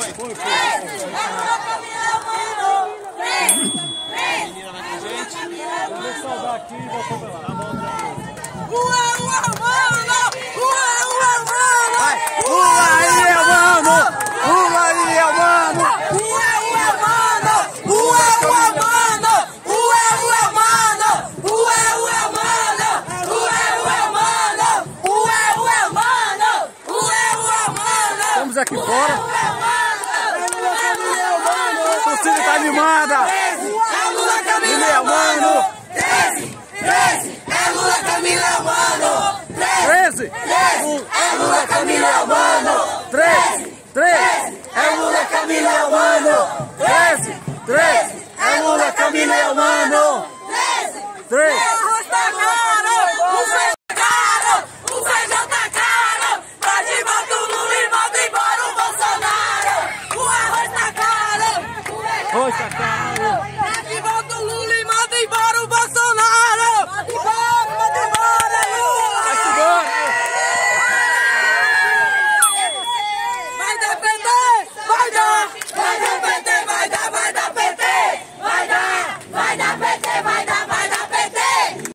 foi. Foi, foi. Menina vai com a gente. Vou saudar aqui e vou comer lá. Tá bom, Ua, ua, mano. Ua, ua, mano. Vai. Pula aí, mano. Pula aí, mano. Ua, ua, mano. Ua, ua, mano. Ua, ua, mano. Ua, ua, mano. Ua, ua, mano. Ua, ua, mano. Ua, ua, mano. Estamos aqui fora. comanda! 13, é Lula Camila, mano! 13, 13, é Lula Camila, mano! 13, 13, é Lula Camila, mano! 13, 13, é Lula Camila, mano! 13, 13, é Lula Camila, mano! 13, 13,